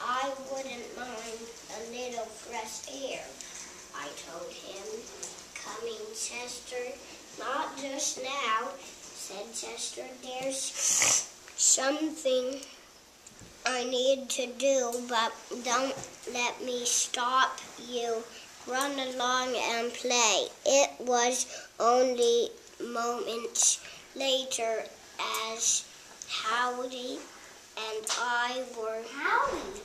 I wouldn't mind a little fresh air. I told him, coming, Chester. Not just now, said Chester. There's something I need to do, but don't let me stop you. Run along and play. It was only moments later as Howie and I were Howie.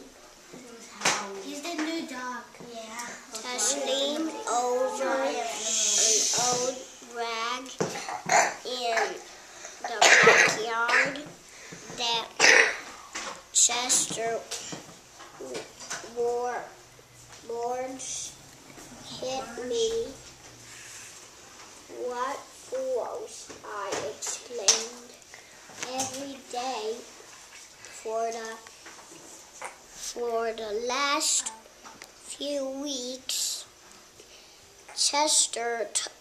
He's the new dog. yeah, tussling over an old rag in the backyard that Chester wore boards hit me. What fools, I exclaimed. Every day for the for the last few weeks, Chester t-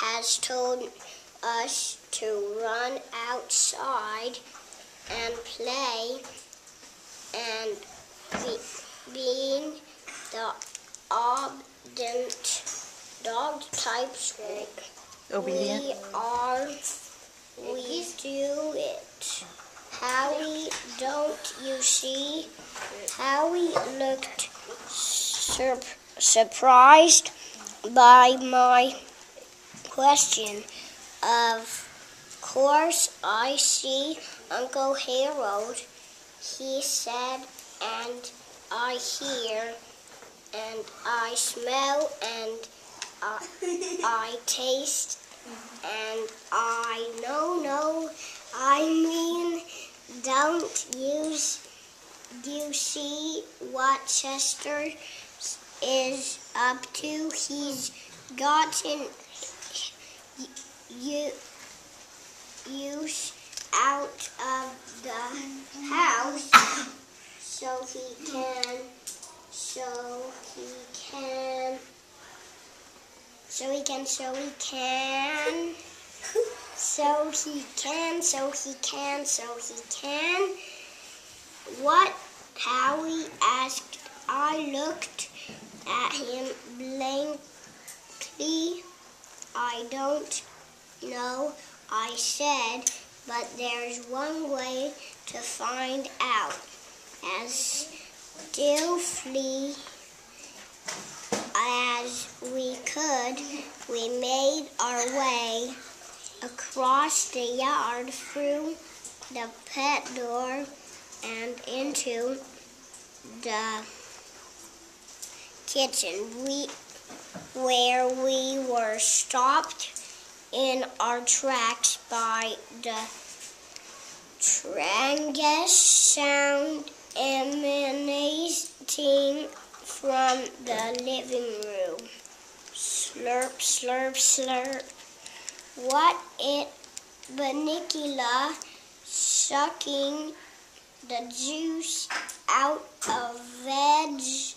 has told us to run outside and play, and be, being the obedient dog types Obedient. we are, we do it. Howie, don't you see? Howie looked sur- surprised by my question. Of course, I see Uncle Harold, he said, and I hear, and I smell, and I, I taste, and I know, no, I mean, don't use do you see what Chester is up to? He's gotten you use out of the house so he can so he can so he can so he can so he can so he can so he can what Howie asked. I looked at him blankly. I don't know, I said, but there's one way to find out. As skillfully as we could, we made our way across the yard through the pet door and into the kitchen we where we were stopped in our tracks by the strangest sound emanating from the living room. Slurp, slurp, slurp. What it, Bunnicula sucking the juice out of vegetables